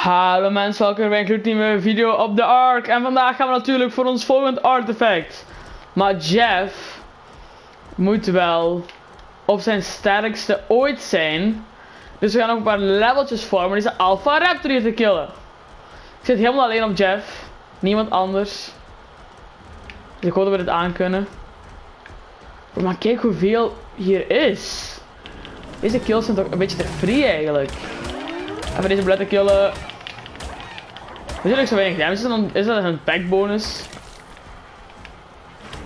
Hallo mensen, welkom bij een gloednieuwe video op de Ark. En vandaag gaan we natuurlijk voor ons volgend artefact. Maar Jeff moet wel op zijn sterkste ooit zijn. Dus we gaan ook een paar leveltjes vormen. Deze Alpha Raptor hier te killen. Ik zit helemaal alleen op Jeff. Niemand anders. Dus ik hoop dat we dit aan kunnen. Maar kijk hoeveel hier is. Deze kills zijn toch een beetje te free eigenlijk. Even deze bladder killen. Natuurlijk zo weinig damage. Is dat, een, is dat een pack bonus?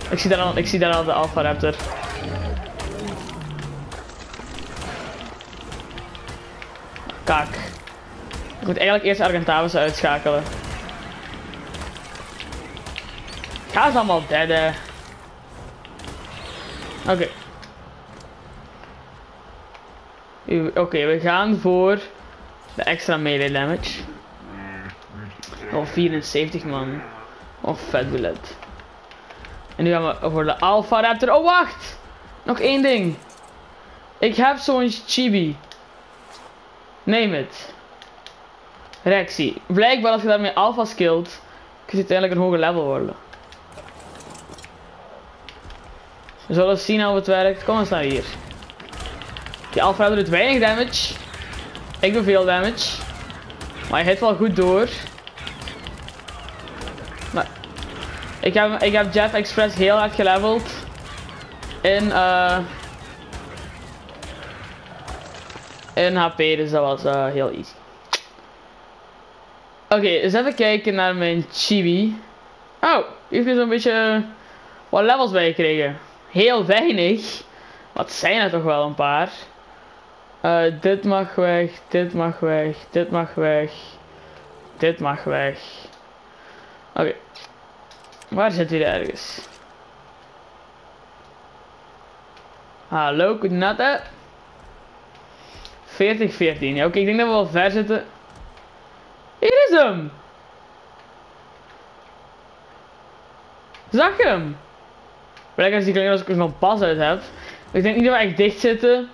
Ik zie daar al, ik zie daar al de Alpha Raptor. Kak. Ik moet eigenlijk eerst Argentavis uitschakelen. Ga ze allemaal deaden. Oké. Oké, we gaan voor de extra melee damage. Oh, 74 man. Oh, vet bullet. En nu gaan we voor de Alpha Raptor. Oh, wacht! Nog één ding. Ik heb zo'n chibi. Neem het. Rexy. Blijkbaar als je daarmee Alpha skillt, kun je uiteindelijk een hoger level worden. We zullen zien hoe het werkt. Kom eens naar hier. Die Alpha doet weinig damage. Ik doe veel damage. Maar hij hit wel goed door. Ik heb, ik heb Jeff Express heel hard geleveld. In, uh, in HP, dus dat was uh, heel easy. Oké, eens even kijken naar mijn chibi. Oh, heeft zo'n beetje wat levels bij gekregen. Heel weinig. Wat zijn er toch wel een paar. Uh, dit mag weg, dit mag weg, dit mag weg. Dit mag weg. Oké. Waar zit hij ergens? Hallo, goedenacht. 40, 14. Ja, oké, ik denk dat we wel ver zitten. Hier is hem! Zag hem! Blijkbaar is die klein als ik er nog pas uit heb. Ik denk niet dat we echt dicht zitten.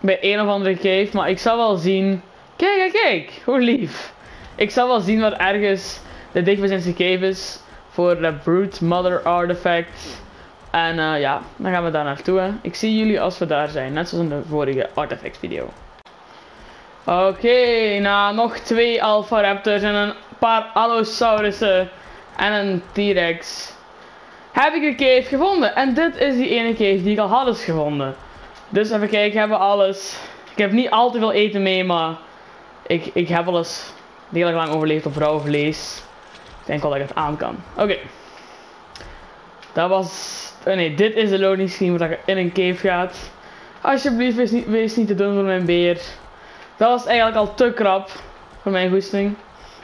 Bij een of andere cave. Maar ik zal wel zien. Kijk, kijk, kijk. Hoe lief. Ik zal wel zien wat ergens de dichtbijzijnde cave is. Voor de Brute Mother Artifact. En uh, ja, dan gaan we daar naartoe. Hè. Ik zie jullie als we daar zijn. Net zoals in de vorige Artifact video. Oké, nou nog twee Alpha Raptors en een paar Allosaurussen en een T-Rex. Heb ik een cave gevonden. En dit is die ene cave die ik al had eens gevonden. Dus even kijken, hebben we alles. Ik heb niet al te veel eten mee, maar ik, ik heb alles heel erg lang overleefd op rauw vlees. Ik denk wel dat ik het aan kan. Oké. Dat was... Oh nee, dit is de loading screen waar je in een cave gaat. Alsjeblieft, wees niet, wees niet te doen voor mijn beer. Dat was eigenlijk al te krap voor mijn goesting.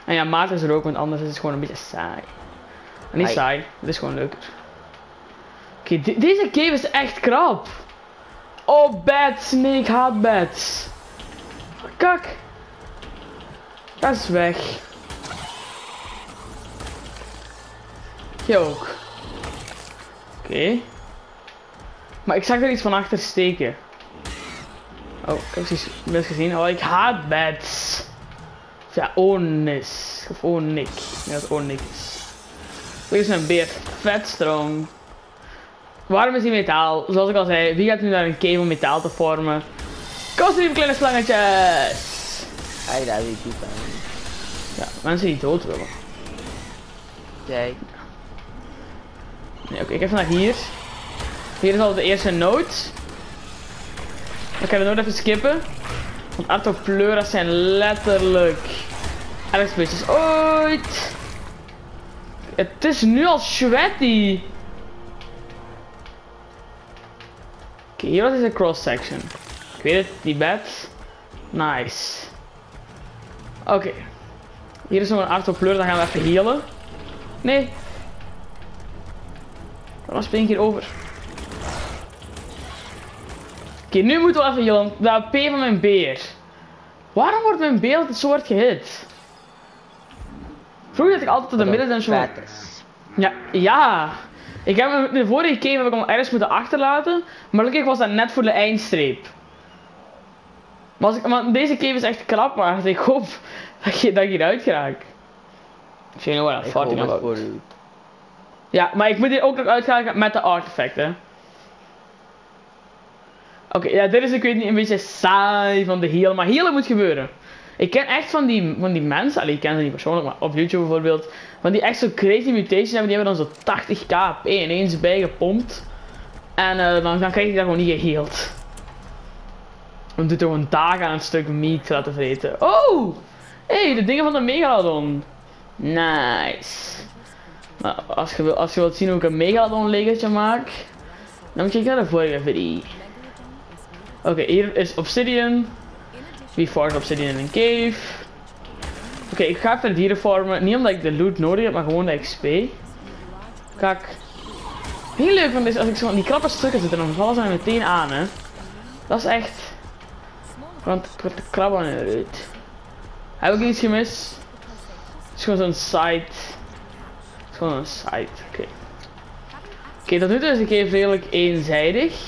En ja, Maarten is er ook, want anders is het gewoon een beetje saai. En niet saai, het is gewoon leuker. Oké, okay, deze cave is echt krap. Oh. Nee, ik haat bats. Kak. Dat is weg. Je ook. Oké. Okay. Maar ik zag er iets van achter steken. Oh, ik heb iets mis gezien. Oh, ik haat bats. Ja, Onis. Of Onik. Ja, dat is Onik. Dit is een beer. Vet strong. Waarom is die metaal? Zoals ik al zei, wie gaat nu naar een cave om metaal te vormen? Kost kleine slangetjes! Hij daar weet niet aan. Ja, mensen die dood willen. Kijk. Nee, oké, okay, ik even naar hier. Hier is al de eerste noot. Dan kan we nooit even skippen. Want Artopleuras zijn letterlijk ergens ooit. Het is nu al sweaty. Oké, hier was een cross section. Ik weet het, die bed. Nice. Oké. Hier is nog een artopleur, dan gaan we even healen. Nee. Dan spring ik hier over. Oké, nu moeten we even healen. De AP van mijn beer. Waarom wordt mijn beer altijd zo hard gehit? Vroeger had ik altijd de midden zo. Ja, ja. Ik heb de vorige keer heb ik hem ergens moeten achterlaten. Maar gelukkig was dat net voor de eindstreep. Maar, ik, maar deze cave is echt krap, maar ik hoop Dat ik, dat ik hieruit raak. You know what I'm Ik hoop het about. voor u. Ja, maar ik moet hier ook nog uitgaan met de artefacten. Oké, ja, dit is ik weet niet een beetje saai van de heal, maar healen moet gebeuren. Ik ken echt van die, van die mensen, allee, ik ken ze niet persoonlijk, maar op YouTube bijvoorbeeld, van die echt zo crazy mutations hebben, die hebben dan zo 80 kp ineens bijgepompt. En eh, dan, krijg je dat gewoon niet geheeld. Dan doet er gewoon dagen aan een stuk meat laten vreten. Oh! Hey, de dingen van de Megalodon. Nice. Als je, wil, als je wilt zien hoe ik een Megalodon legertje maak, dan moet je naar de vorige video. Oké, hier is Obsidian. Wie forgt Obsidian in een cave? Oké, ik ga even dieren vormen. Niet omdat ik de loot nodig heb, maar gewoon de XP. Kijk. Heel leuk van is als ik zo die krappe stukken zit, dan vallen ze mij meteen aan, hè. Dat is echt... Want ik word de krabben. Heb ik iets gemist? Het is gewoon zo'n site. Gewoon een site, oké. Oké, nu toe is ik even redelijk eenzijdig.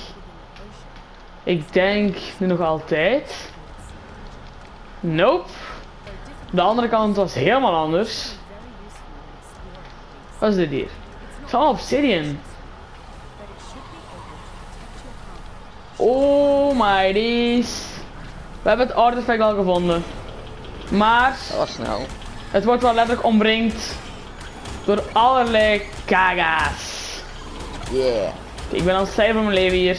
Ik denk nu nog altijd. Nope. De andere kant was helemaal anders. Wat is dit hier? Het is allemaal obsidian. Oh my days. We hebben het artefact al gevonden. Maar Dat was snel. het wordt wel letterlijk omringd door allerlei kaga's. Yeah. Ik ben al stijf van mijn leven hier.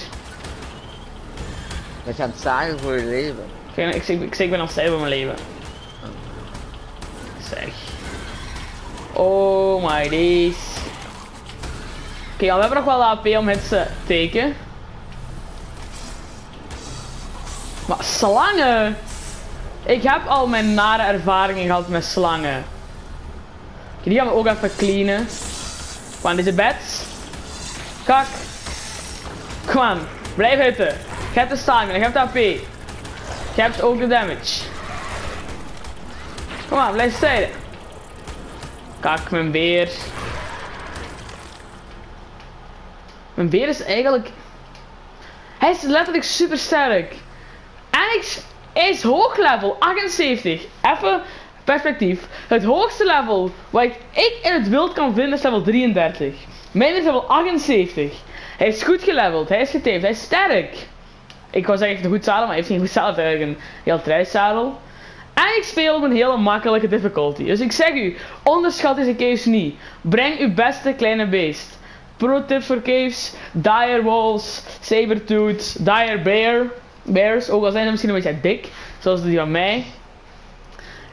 We gaan het zagen voor je leven. Ik, ik, ik, ik, ik ben al stijf van mijn leven. Zeg. Oh my days. Oké, ja, we hebben nog wel AP om het te teken. Maar slangen! Ik heb al mijn nare ervaringen gehad met slangen. Die gaan we ook even cleanen. Aan, deze beds. Kak. Aan, blijf zitten. Je hebt de stamina, je hebt de AP. Je hebt ook de damage. Kom aan, blijf stijden. Kak, mijn beer. Mijn beer is eigenlijk... Hij is letterlijk super sterk. En ik is hoog level, 78. Even perspectief. Het hoogste level wat ik, in het wild kan vinden is level 33. Mijn is level 78. Hij is goed geleveld, hij is getaped, hij is sterk. Ik wou zeggen, een goed zadel, maar hij heeft geen goed zadel, heeft een heel trijzadel. En ik speel op een hele makkelijke difficulty. Dus ik zeg u, onderschat deze caves niet. Breng uw beste kleine beest. Pro tips voor caves, dire wolves, sabertooths, dire bear, bears, ook al zijn ze misschien een beetje dik, zoals die van mij.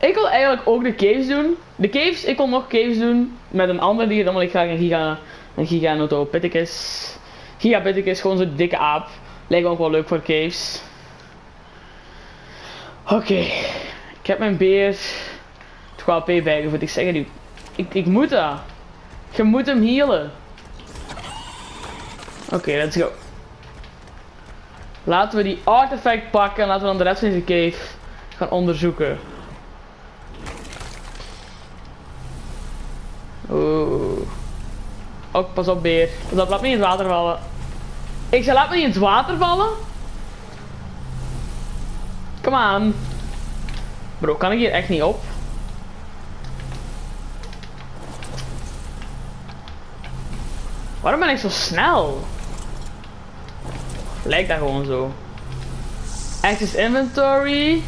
Ik wil eigenlijk ook de caves doen. De caves, ik wil nog caves doen met een ander dier, dan wil ik graag een giga, een giganotopithecus. Gigapithecus, gewoon zo'n dikke aap. Lijkt ook wel leuk voor caves. Oké, ik heb mijn beer toch wel P bijgevoerd. Ik zeg het u, ik, ik moet dat. Je moet hem healen. Oké, let's go. Laten we die artefact pakken en laten we dan de rest van deze cave gaan onderzoeken. Oeh. Ook pas op beer. Laat me in het water vallen. Ik zei laat me in het water vallen. Come on. Bro, kan ik hier echt niet op? Waarom ben ik zo snel? Lijkt dat gewoon zo. Access inventory.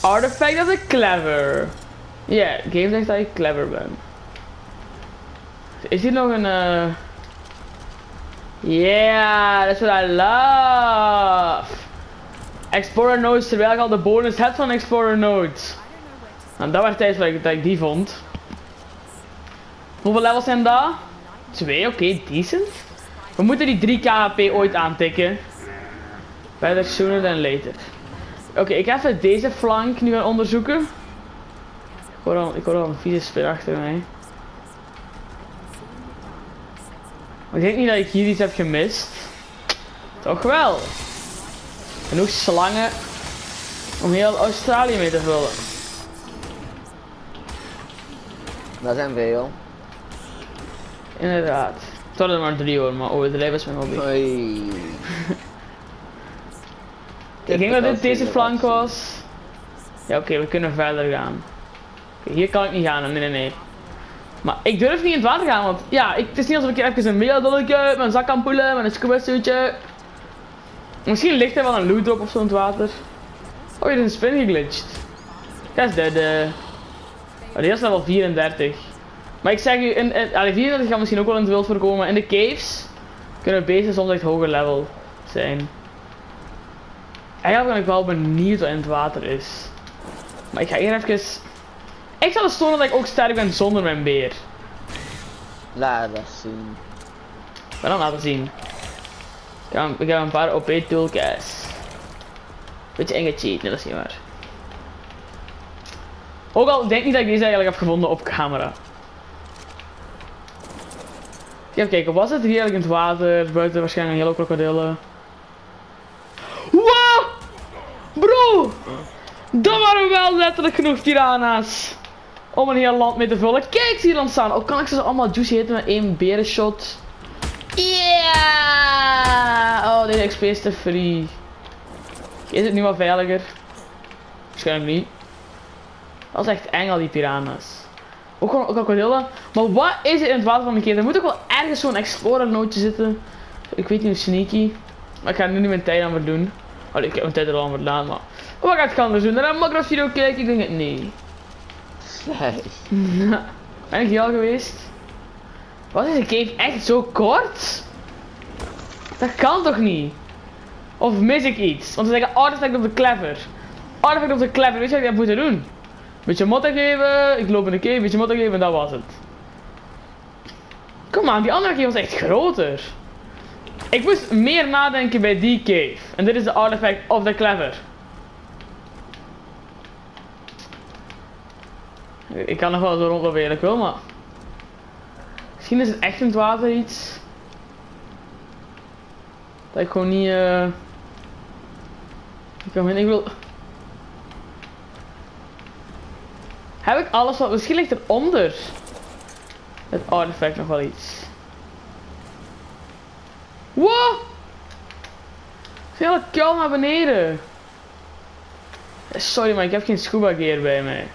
Artifact of the clever. Ja, yeah, game zegt dat ik clever ben. Is hier nog een... eh Yeah, that's what I love. Explorer nodes, terwijl ik al de bonus heb van Explorer nodes. Nou, dat werd tijd dat ik, ik die vond. Hoeveel levels zijn dat? Twee, oké, decent. We moeten die 3 KHP ooit aantikken. Better sooner than later. Oké, ik ga even deze flank nu gaan onderzoeken. Ik hoor al, ik hoor al een vieze speer achter mij. Maar ik denk niet dat ik hier iets heb gemist. Toch wel. Genoeg slangen om heel Australië mee te vullen. Dat zijn veel. Inderdaad. Het waren er maar drie hoor, maar overdrijven is mijn hobby. Ik denk dat dit deze flank was. Ja, oké, we kunnen verder gaan. Hier kan ik niet gaan. Nee, nee, nee. Maar ik durf niet in het water te gaan, want ja, ik, het is niet alsof ik hier even een meeldolletje, mijn zak kan poelen, een scuba suitje. Misschien ligt er wel een loot drop of zo in het water. Oh, hier is een spin geglitcht. Dat is de. Oh, die is level 34. Maar ik zeg u, in, in, allee, 34 gaat misschien ook wel in het wild voorkomen. In de caves kunnen beesten soms echt hoger level zijn. Eigenlijk ben ik wel benieuwd wat in het water is. Maar ik ga hier even... Ik zal eens tonen dat ik ook sterk ben zonder mijn beer. Laat dat zien. Ik ga dan laten zien. Ik ik ga een paar OP toolkits. Beetje enge cheat, nee dat is niet waar. Ook al denk niet dat ik deze eigenlijk heb gevonden op camera. Even kijken, was het hier eigenlijk in het water? Buiten waarschijnlijk hele krokodillen. Wow! Bro! Dat waren wel letterlijk genoeg piranha's. Om een heel land mee te vullen. Kijk, zie je dan staan. Ook kan ik ze allemaal juicy hitten met één berenshot. Yeah! Oh, deze XP is te free. Is het nu wat veiliger? Waarschijnlijk niet. Dat is echt eng al die piranha's. Ook gewoon krokodillen. Maar wat is het in het water van de keer? Er moet ook wel ergens zo'n explorer nootje zitten. Ik weet niet hoe sneaky. Maar ik ga er nu niet mijn tijd aan doen. Oh, ik heb mijn tijd er al aan gedaan, maar... Wat gaat ik anders doen? Dan ik dat video kijken? Ik denk het nee. Nee. ben ik hier al geweest? Wat is een cave echt zo kort? Dat kan toch niet? Of mis ik iets? Want ze zeggen artifact op de clever. Artifact op de clever, weet je wat ik heb moeten doen? Beetje motten geven, ik loop in de cave, beetje motten geven en dat was het. Kom aan, die andere cave was echt groter. Ik moest meer nadenken bij die cave. En dit is de artifact of the clever. Ik kan nog wel zo rondlopen eerlijk wel, maar... Misschien is het echt in het water iets. Dat ik gewoon niet... eh Ik, kan, ik wil... Heb ik alles wat... Misschien ligt er onder. Het artefact nog wel iets. Wow! Hele kuil naar beneden. Sorry, maar ik heb geen scuba gear bij mij.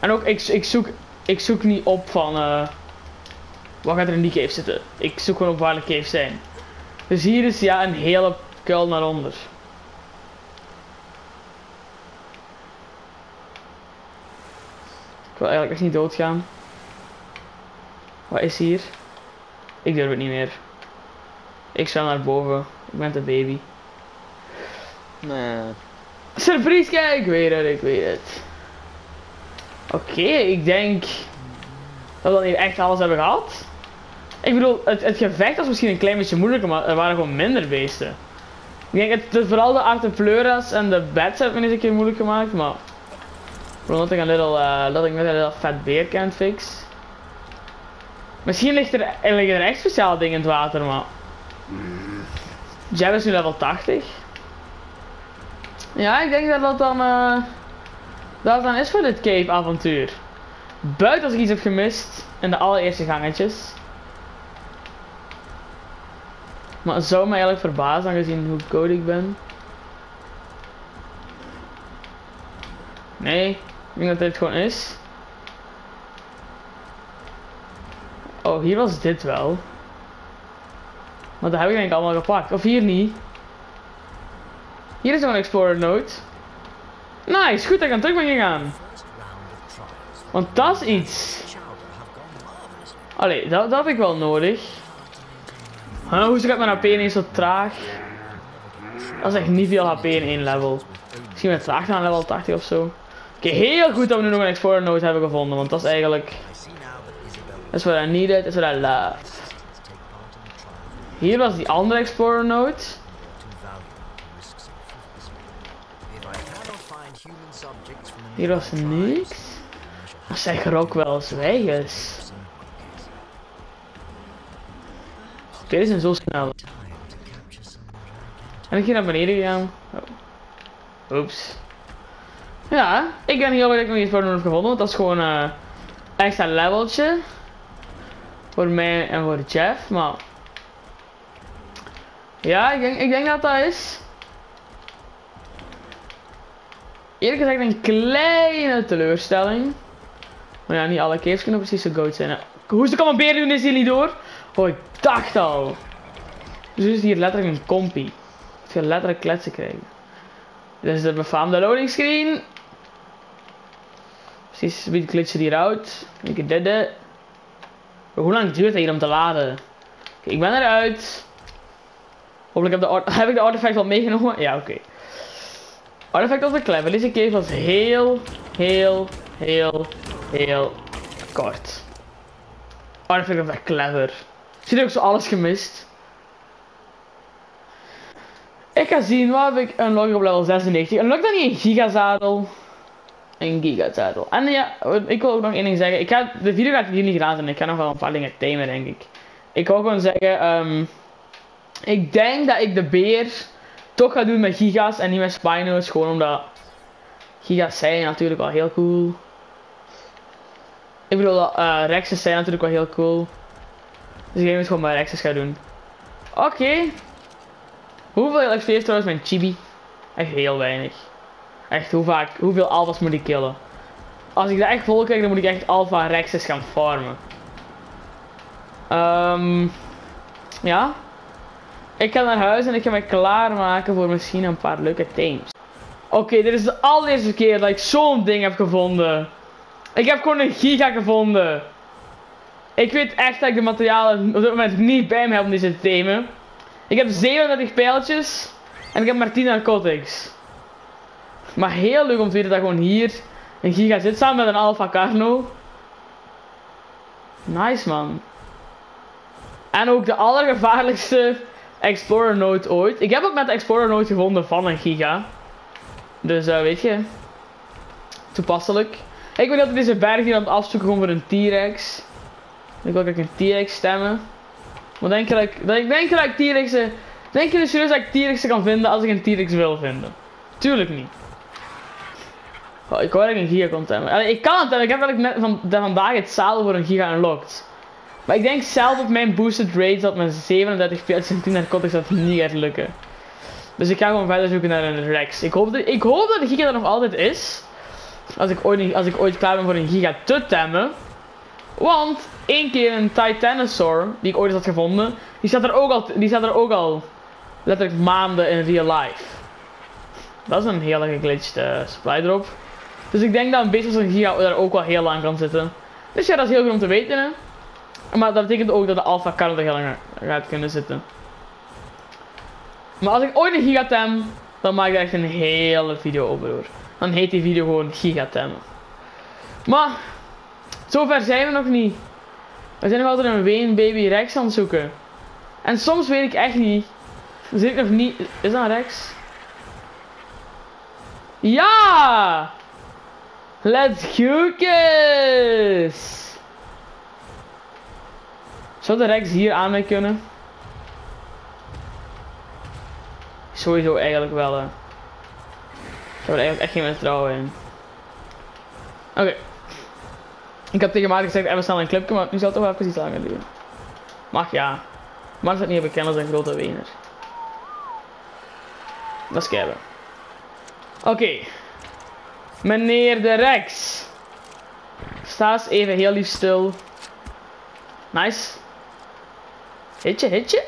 En ook, ik, ik, zoek, ik zoek niet op van... eh wat gaat er in die cave zitten? Ik zoek gewoon op waar de caves zijn. Dus hier is ja een hele kuil naar onder. Ik wil eigenlijk echt niet doodgaan. Wat is hier? Ik durf het niet meer. Ik ga naar boven. Ik ben de baby. Nee. Surprise, kijk! Ik weet het, ik weet het. Oké, ik denk dat we dan hier echt alles hebben gehad. Ik bedoel, het, het gevecht was misschien een klein beetje moeilijker, maar er waren gewoon minder beesten. Ik denk het, het vooral de Artepleura's en de bats hebben me eens een keer moeilijk gemaakt, maar... We're nothing a little, uh, ik met een little fat beer can't fix. Misschien ligt er, liggen er echt speciale dingen in het water, maar... Jab is nu level 80. Ja, ik denk dat dat dan... eh dat dan is voor dit cave avontuur. Buiten als ik iets heb gemist in de allereerste gangetjes. Maar het zou me eigenlijk verbazen aangezien hoe code ik ben. Nee, ik denk dat dit gewoon is. Oh, hier was dit wel. Maar dat heb ik denk ik allemaal gepakt. Of hier niet. Hier is nog een Explorer Note. Nice, goed dat ik aan terug ben gegaan. Want dat is iets. Allee, dat, dat heb ik wel nodig. Huh, hoezo gaat mijn HP ineens zo traag? Dat is echt niet veel HP in één level. Misschien met traag naar level 80 of zo. Oké, heel goed dat we nu nog een Explorer Note hebben gevonden, want dat is eigenlijk... Dat is what I needed, dat is what I love. Hier was die andere Explorer Note. Hier was niks. Dat zeg er ook wel zwijgers. Deze zijn zo snel. En ik hier naar beneden gegaan. Oh. Oeps. Ja, ik ben heel blij dat ik nog iets voor heb gevonden, want dat is gewoon een uh, extra leveltje. Voor mij en voor Jeff, maar... Ja, ik denk, ik denk dat dat is. Eerlijk gezegd een kleine teleurstelling. Maar ja, niet alle caves kunnen precies zo goed zijn. Hoe ze kan mijn beer doen is hier niet door? Oh, ik dacht al. Dus is hier letterlijk een compie. Ik ga letterlijk kletsen krijgen. Dit is de befaamde loading screen. Precies, wie je hieruit. Ik dit dit. Hoe lang duurt het hier om te laden? Ik ben eruit. Hopelijk heb, de heb ik de artefact al meegenomen. Ja, oké. Artefact of the Clever. Deze cave was heel, heel, heel, heel kort. Artefact of the Clever. Ziet ook zo alles gemist. Ik ga zien, wat heb ik een log op level 96. En lukt dat niet een gigazadel? Een gigazadel. En ja, ik wil ook nog één ding zeggen. Ik ga, de video gaat hier niet gedaan zijn. Ik ga nog wel een paar dingen timen, denk ik. Ik wil gewoon zeggen, ehm, ik denk dat ik de beer toch ga doen met giga's en niet met spino's. Gewoon omdat giga's zijn natuurlijk wel heel cool. Ik bedoel, eh rexes zijn natuurlijk wel heel cool. Dus ik dat ik gewoon met rexes ga doen. Oké. Hoeveel XP heeft trouwens mijn chibi? Echt heel weinig. Echt, hoe vaak, hoeveel alphas moet ik killen? Als ik dat echt vol krijg, dan moet ik echt alpha rexes gaan farmen. Ehm ja. Ik ga naar huis en ik ga mij klaarmaken voor misschien een paar leuke themes. Oké, dit is de allereerste keer dat ik zo'n ding heb gevonden. Ik heb gewoon een giga gevonden. Ik weet echt dat ik de materialen op dit moment niet bij me heb om deze themen. Ik heb 37 pijltjes en ik heb maar 10 narcotics. Maar heel leuk om te weten dat gewoon hier een giga zit samen met een alpha carno. Nice man. En ook de allergevaarlijkste Explorer Node ooit. Ik heb ook met Explorer Node gevonden van een giga. Dus eh, weet je. Toepasselijk. Ik weet dat ik deze berg hier aan het afzoeken gewoon voor een T-Rex. Ik wil ook een T-Rex stemmen. Maar denk je dat ik, dat ik denk dat ik T-Rexen... Denk je dus serieus dat ik T-Rexen kan vinden als ik een T-Rex wil vinden? Tuurlijk niet. Oh, ik hoor dat ik een giga kon temmen. Ik kan het temmen. Ik heb eigenlijk net van, dat vandaag het zadel voor een giga unlocked. Maar ik denk zelf op mijn boosted rate dat met 37 pijltjes en 10 narcotics dat niet gaat lukken. Dus ik ga gewoon verder zoeken naar een Rex. Ik hoop dat, ik hoop dat de giga er nog altijd is. Als ik ooit, als ik ooit klaar ben voor een giga te temmen. Want één keer een Titanosaur, die ik ooit had gevonden, die staat er ook al, die staat er ook al letterlijk maanden in real life. Dat is een hele geglitcht eh, supply drop. Dus ik denk dat een beest als een giga daar ook wel heel lang kan zitten. Dus ja, dat is heel goed om te weten. Hè? Maar dat betekent ook dat de alpha lang gaat kunnen zitten. Maar als ik ooit een gigatem, dan maak ik echt een hele video over hoor. Dan heet die video gewoon gigatem. Maar, zover zijn we nog niet. We zijn nog altijd een Wayne Baby Rex aan het zoeken. En soms weet ik echt niet. Zit ik nog niet. Is dat een Rex? Ja! Let's go, kids! Zou de Rex hier aan mij kunnen? Sowieso eigenlijk wel. Ik heb er eigenlijk echt geen vertrouwen in. Oké. Ik heb tegen Maarten gezegd, even snel een clipje, maar nu zal het toch wel even iets langer duren. Mag ja. Maar het niet bekend als een grote wener. Dat is kijken. Oké. Meneer de Rex. Sta eens even heel lief stil. Nice. Hitje, hitje.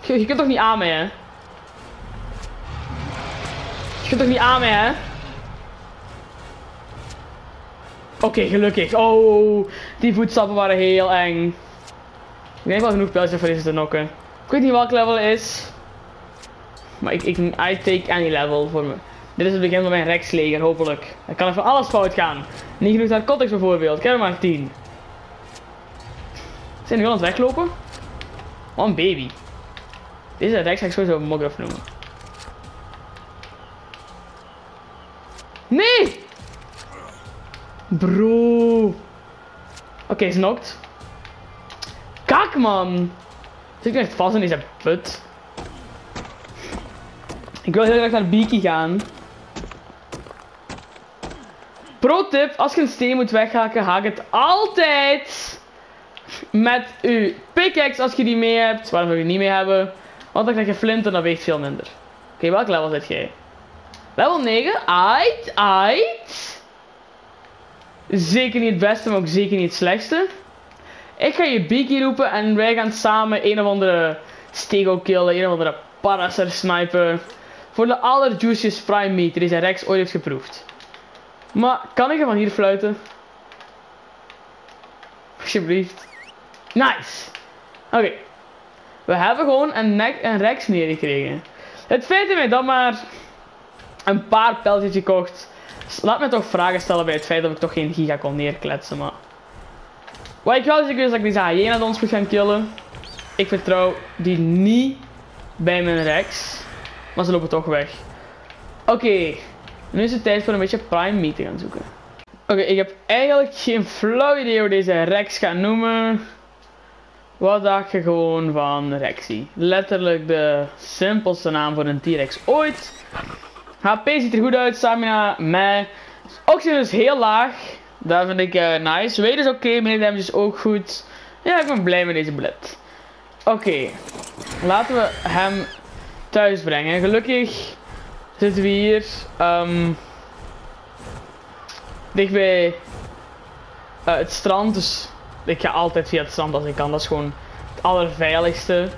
Je, je kunt toch niet aan mij, hè? Je kunt toch niet aan mij, hè? Oké, gelukkig. Oh, die voetstappen waren heel eng. Ik denk wel genoeg pijltjes voor deze te knokken. Ik weet niet welk level het is. Maar ik, ik I take any level voor me. Dit is het begin van mijn Rex-leger, hopelijk. Er kan er van alles fout gaan. Niet genoeg narcotics bijvoorbeeld. Ik heb er maar 10. Zijn nu aan weglopen? Oh, een baby. Deze Rex ga ik sowieso Mograf noemen. Nee! Bro. Oké, is knocked. Kak, man. Zit ik echt vast in deze put? Ik wil heel graag naar Beaky gaan. Pro tip, als je een steen moet weghaken, haak het altijd met uw pickaxe als je die mee hebt. Waarom wil je die niet mee hebben? Want dan krijg je flint en dat weegt veel minder. Oké, welk level zit jij? Level 9? Aight, aight. Zeker niet het beste, maar ook zeker niet het slechtste. Ik ga je Beaky roepen en wij gaan samen een of andere stego killen, een of andere paraser snipen. Voor de allerjuiciest prime meat die deze Rex ooit heeft geproefd. Maar kan ik hem van hier fluiten? Alsjeblieft. Nice. Oké. We hebben gewoon een, nek, een Rex neergekregen. Het feit dat dan maar een paar pijltjes gekocht. Laat me toch vragen stellen bij het feit dat ik toch geen giga kon neerkletsen, maar... Wat ik wel zeker is dat ik deze hyena's moet gaan killen. Ik vertrouw die niet bij mijn Rex. Maar ze lopen toch weg. Oké. Nu is het tijd voor een beetje Prime Meat te gaan zoeken. Oké, ik heb eigenlijk geen flauw idee hoe deze Rex gaat noemen. Wat dacht je gewoon van Rexy? Letterlijk de simpelste naam voor een T-Rex ooit. HP ziet er goed uit, stamina, meh. Oxygen is heel laag. Dat vind ik uh, nice. Weight is oké, okay, damage is ook goed. Ja, ik ben blij met deze bled. Oké, laten we hem thuis brengen. Gelukkig zitten we hier um, dicht bij uh, het strand. Dus ik ga altijd via het strand als ik kan. Dat is gewoon het allerveiligste.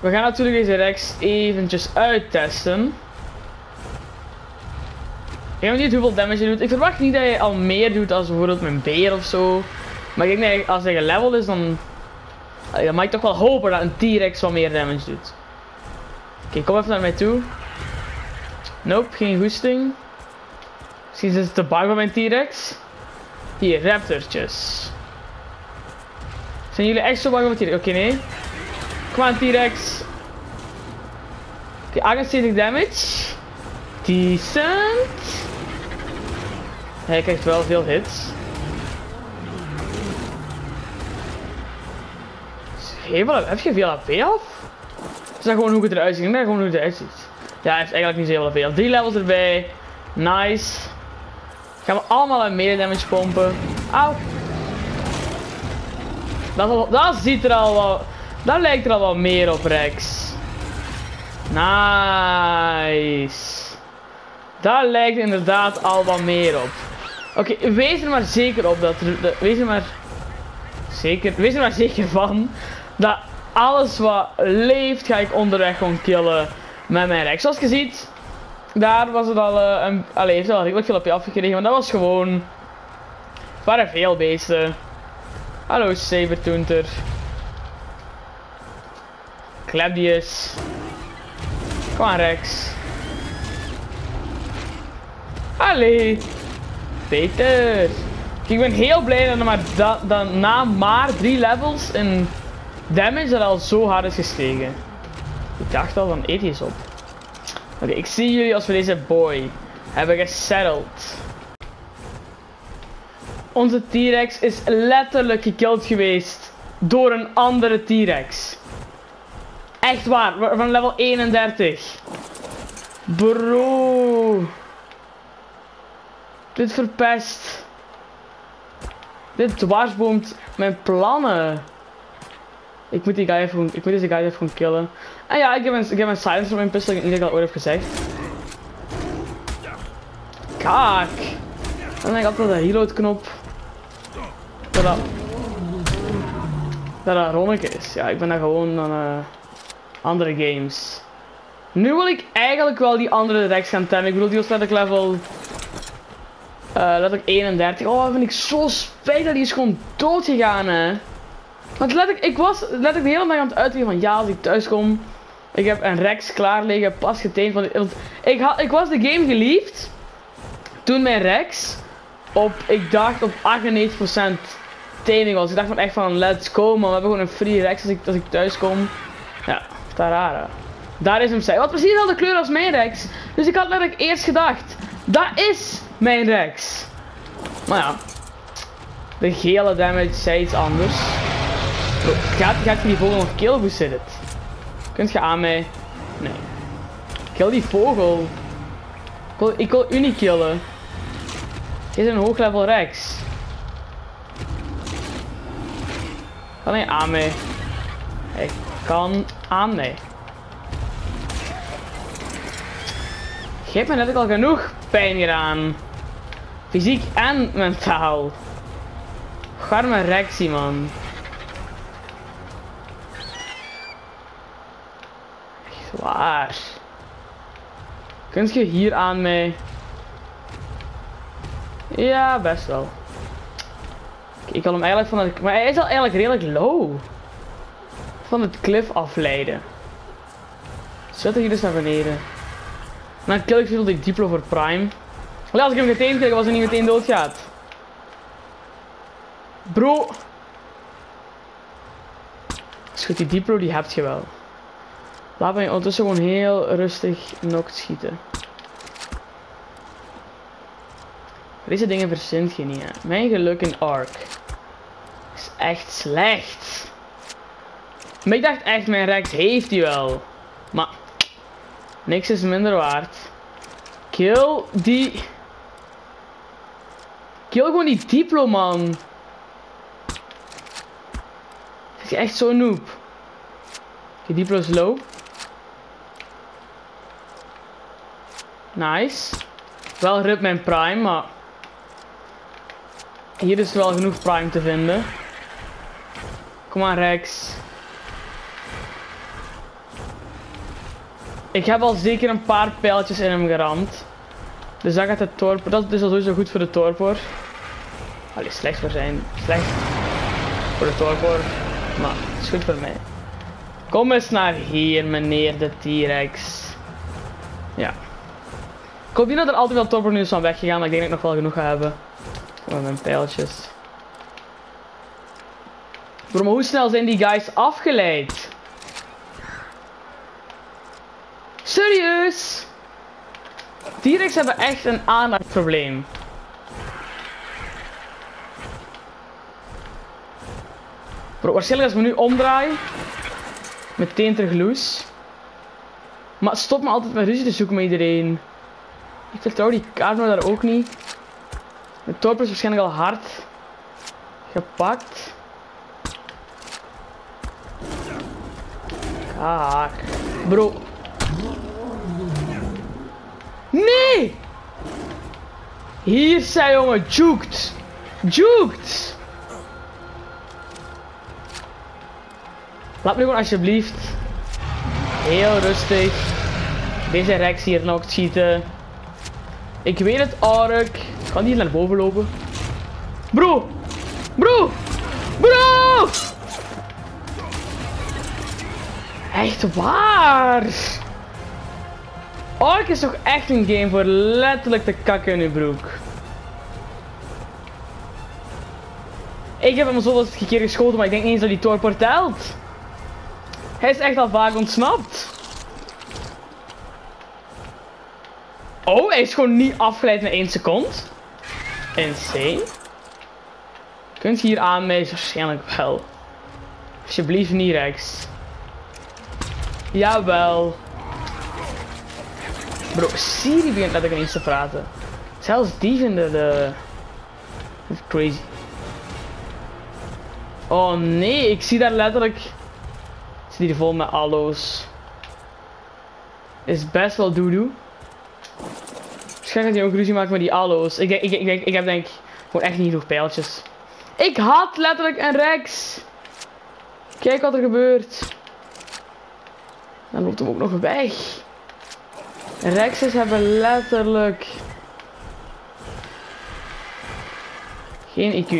We gaan natuurlijk deze Rex eventjes uittesten. Ik weet niet hoeveel damage je doet. Ik verwacht niet dat je al meer doet als bijvoorbeeld mijn beer of zo. Maar ik denk dat als hij geleveld is, dan... Dan mag ik toch wel hopen dat een T-Rex wat meer damage doet. Oké, kom even naar mij toe. Nope, geen goesting. Misschien is het te bang voor mijn T-Rex. Hier, raptortjes. Zijn jullie echt zo bang voor T-Rex? Oké, nee. Kom aan, T-Rex. Oké, 78 damage. Decent. Hij krijgt wel veel hits. heb je veel AP af? Is dat gewoon hoe het eruit ziet? Ik denk gewoon hoe het eruit ziet. Ja, hij heeft eigenlijk niet zo heel veel. Drie levels erbij. Nice. Gaan we allemaal een meer damage pompen. Auw. Dat, dat ziet er al wat... Dat lijkt er al wat meer op Rex. Nice. Daar lijkt inderdaad al wat meer op. Oké, wees er maar zeker op dat wees er maar zeker, wees er maar zeker van dat alles wat leeft ga ik onderweg gewoon killen met mijn rex. Zoals je ziet, daar was het al uh, een, allee, heeft al redelijk veel op je afgekregen, maar dat was gewoon, het waren veel beesten. Hallo Sabertoonter. Cladius. Kom aan Rex. Allee. Beter. Ik ben heel blij dat, maar na maar drie levels in damage dat al zo hard is gestegen. Ik dacht al van eet eens op. Oké, ik zie jullie als we deze boy hebben gesetteld. Onze T-Rex is letterlijk gekillt geweest door een andere T-Rex. Echt waar, van level 31. Bro. Dit verpest. Dit dwarsboomt mijn plannen. Ik moet die guy even, ik moet deze guy even killen. En ja, ik heb een, ik heb een silencer op mijn pistol, ik niet dat ik al ooit heb gezegd. Kaak. Dan denk ik altijd de reload knop. Dat dat... Dat dat Ronneke is. Ja, ik ben daar gewoon aan uh, andere games. Nu wil ik eigenlijk wel die andere rechts gaan temmen. Ik bedoel, die was letterlijk level uh, letterlijk 31. Oh, vind ik zo spijt dat die is gewoon dood gegaan, hè. Want letterlijk, ik was letterlijk de hele dag aan het uitleggen van ja, als ik thuis kom. Ik heb een Rex klaar liggen, pas geteend. Want ik, had, ik was de game geliefd. Toen mijn Rex op, ik dacht op 98% was. Ik dacht van echt van let's go man, we hebben gewoon een free Rex als ik, als ik thuis kom. Ja, tarara. Daar is hem zij. Wat precies dezelfde kleur als mijn Rex. Dus ik had letterlijk eerst gedacht, dat is mijn Rex. Maar ja. De gele damage zei iets anders. Gaat, gaat je die vogel nog killen? Hoe zit het? Kunt je aan mij? Nee. Kill die vogel. Ik wil, ik wil killen. Is een hoog level Rex. Kan hij aan mij? Hij kan aan. Je hebt me net al genoeg pijn gedaan. Fysiek en mentaal. Garme Rexy, man. Echt waar. Kunt je hier aan mij? Ja, best wel. Ik kan hem eigenlijk van het... Maar hij is al eigenlijk redelijk low. Van het cliff afleiden. Zet hier dus naar beneden. Dan kill ik veel die Diplo voor Prime. Allee, als ik hem meteen kill, was hij niet meteen doodgaat. Bro. Schud die Diplo, die hebt je wel. Laat mij ondertussen gewoon heel rustig nokt schieten. Deze dingen verzint je niet, hè. Mijn geluk in Ark. Echt slecht. Maar ik dacht echt, mijn Rex heeft hij wel. Maar, niks is minder waard. Kill die... Kill gewoon die Diplo, man. Is echt zo'n noob? Die Diplo is low. Nice. Wel rip mijn prime, maar... Hier is wel genoeg prime te vinden. Kom maar Rex. Ik heb al zeker een paar pijltjes in hem geramd. Dus dat gaat de torpor. Dat is al sowieso goed voor de torpor. Allee, slecht voor zijn. Slecht voor de torpor. Maar het is goed voor mij. Kom eens naar hier, meneer de T-Rex. Ja. Ik hoop niet dat er altijd wel torpor nu is van weggegaan, maar ik denk dat ik nog wel genoeg ga hebben. Met mijn pijltjes. Bro, maar hoe snel zijn die guys afgeleid? Serieus? T-Rex hebben echt een aandachtprobleem. Bro, waarschijnlijk als me nu omdraai, meteen terug loose. Maar stop me altijd met ruzie te zoeken met iedereen. Ik vertrouw die maar daar ook niet. De torp is waarschijnlijk al hard gepakt. Kaak. Bro. Nee! Hier zijn jongen, juked. Juked! Laat me gewoon alsjeblieft heel rustig deze Rex hier nog schieten. Ik weet het, Ark. Kan niet naar boven lopen. Bro! Bro! Bro! Echt waar! Ark is toch echt een game voor letterlijk te kakken in uw broek. Ik heb hem zoveel keer geschoten, maar ik denk niet eens dat hij torpor telt. Hij is echt al vaak ontsnapt. Oh, hij is gewoon niet afgeleid in 1 seconde. Insane. Kunt je hier aan mij? Waarschijnlijk wel. Alsjeblieft niet Rex. Jawel. Bro, Siri begint letterlijk ineens te praten. Zelfs die vinden de... Crazy. Oh nee, ik zie daar letterlijk... Ik zie die vol met allo's. Is best wel doedoe. Waarschijnlijk gaat hij ook ruzie maken met die allo's. Ik, denk, ik, ik, ik heb denk gewoon echt niet genoeg pijltjes. Ik had letterlijk een Rex. Kijk wat er gebeurt. Dan loopt hem ook nog weg. Rexes hebben letterlijk geen IQ.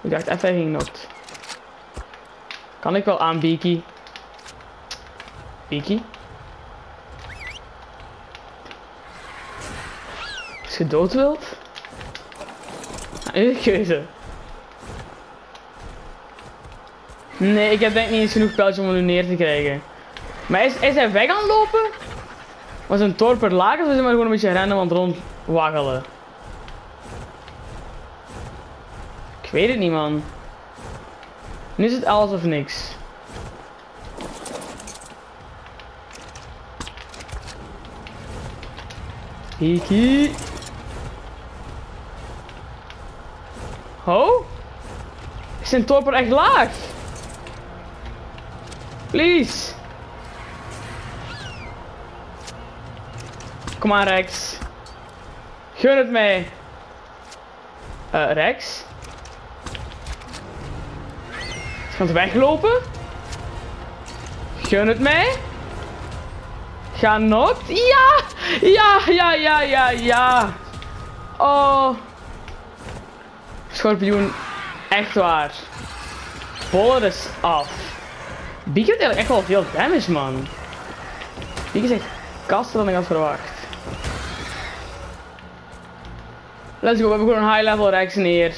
Ik dacht even ging not. Kan ik wel aan Beaky? Beaky? Als je dood wilt? Uw keuze. Nee, ik heb denk niet eens genoeg pijltjes om hem neer te krijgen. Maar is, is hij weg aan het lopen? Was een torper laag of is hij maar gewoon een beetje rennen want rondwaggelen? Ik weet het niet man. Nu is het alles of niks. Hiki. Ho? Is zijn torper echt laag? Please. Kom aan, Rex. Gun het mij. Uh, Rex? Is gaan weglopen? Gun het mij? Ga not? Ja! Ja, ja, ja, ja, ja! Oh. Schorpioen, echt waar. Bollen is af. Biek heeft eigenlijk echt wel veel damage, man. Biek is echt kaster dan ik had verwacht. Let's go, we hebben gewoon een high level Rex neer.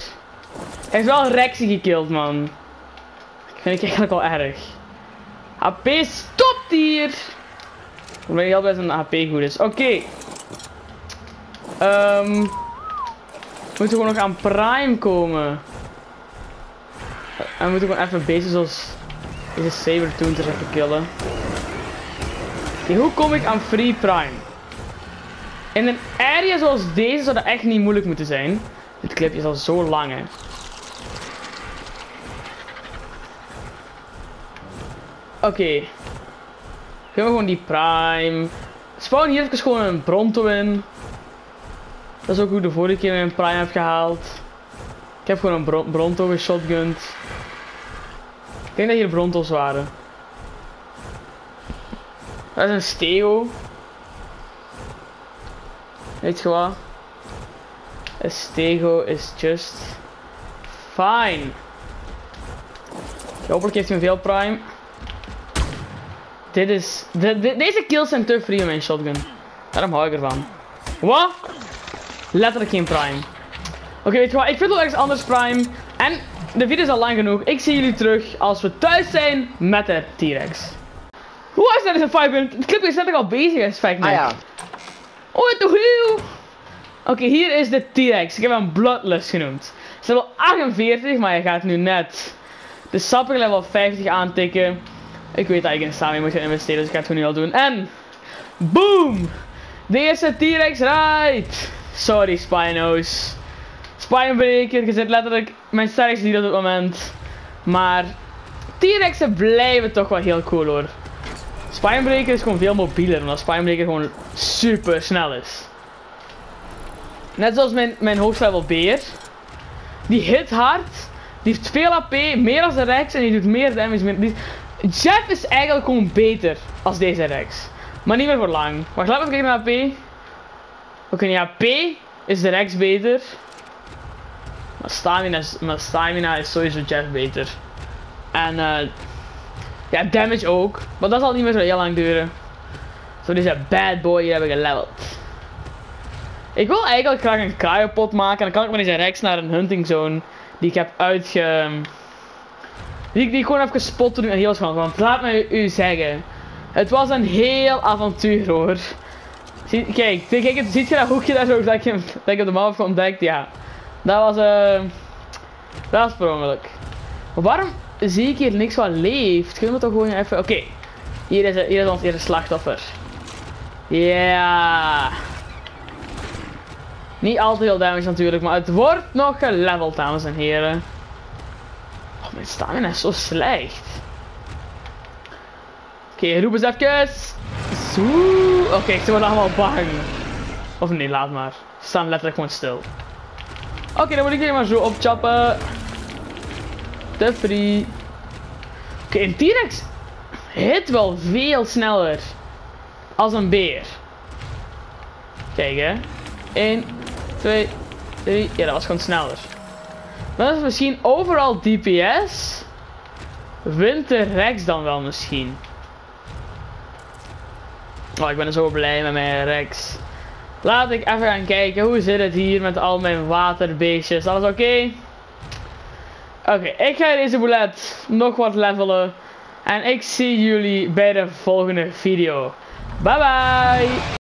Hij heeft wel Rexy gekillt, man. Dat vind ik eigenlijk wel erg. HP stopt hier! Ik ben heel blij dat een HP goed is. Oké. Ehm. we moeten gewoon nog aan Prime komen. En we moeten gewoon even bezig zoals Saber Toon te even killen. Oké, hoe kom ik aan Free Prime? In een area zoals deze zou dat echt niet moeilijk moeten zijn. Dit clipje is al zo lang, hè. Oké. Okay. Gaan we gewoon die prime. Spawn hier even gewoon een Bronto in. Dat is ook hoe de vorige keer een prime heb gehaald. Ik heb gewoon een bron Bronto geshotgunned. Ik denk dat hier Brontos waren. Dat is een Stego. Weet je wat? Een Stego is just fine. Hopelijk heeft hij veel prime. Dit is... De, deze kills zijn te free in mijn shotgun. Daarom hou ik ervan. Wat? Letterlijk geen prime. Oké, weet je wat? Ik vind wel ergens anders prime. En de video is al lang genoeg. Ik zie jullie terug als we thuis zijn met de T-Rex. Hoe is dat eens een 5 minuten? Het clip is net al bezig, is fact Ah ja. Oh, het heel. Oké, hier is de T-Rex. Ik heb hem Bloodlust genoemd. Ze level 48, maar hij gaat nu net de sappige level 50 aantikken. Ik weet dat ik in Sami moet gaan investeren, dus ik ga het gewoon nu al doen. En, boom! De eerste T-Rex ride! Sorry, Spino's. Spinebreaker, je zit letterlijk mijn sterkste dier op dit moment. Maar, T-Rexen blijven toch wel heel cool hoor. Spinebreaker is gewoon veel mobieler, omdat Spinebreaker gewoon super snel is. Net zoals mijn, mijn hoogstlevel beer. Die hit hard, die heeft veel AP, meer als de Rex en die doet meer damage. Meer, die, Jeff is eigenlijk gewoon beter als deze Rex. Maar niet meer voor lang. Wacht, we even kijken naar AP. Oké, ja, P is de Rex beter. Maar stamina is, stamina is sowieso Jeff beter. En eh... ja, damage ook. Maar dat zal niet meer zo heel lang duren. Zo deze bad boy hier hebben geleveld. Ik wil eigenlijk graag een cryopod maken. En dan kan ik met deze Rex naar een hunting zone. Die ik heb uitge... Die, die ik gewoon heb gespot toen ik heel was Want laat me u zeggen. Het was een heel avontuur hoor. Zie, kijk, kijk, ziet je dat hoekje daar zo dat ik, dat ik op de map heb ontdekt? Ja. Dat was eh... dat was per ongeluk. Waarom zie ik hier niks wat leeft? Kunnen we toch gewoon even... Oké. Hier, is, hier is ons eerste slachtoffer. Ja. Niet al te veel damage natuurlijk, maar het wordt nog geleveld, dames en heren. Oh, mijn stamina is zo slecht. Oké, roep eens even. Oké, okay, ze worden allemaal bang. Of nee, laat maar. Ze staan letterlijk gewoon stil. Oké, dan moet ik hier maar zo opchappen. Te free. Oké, een T-Rex hit wel veel sneller als een beer. Kijk hè. 1, 2, 3. Ja, dat was gewoon sneller. Dat is misschien overal DPS. Wint de Rex dan wel misschien. Oh, ik ben zo blij met mijn Rex. Laat ik even gaan kijken. Hoe zit het hier met al mijn waterbeestjes? Alles oké? Oké, ik ga deze boulet nog wat levelen. En ik zie jullie bij de volgende video. Bye bye!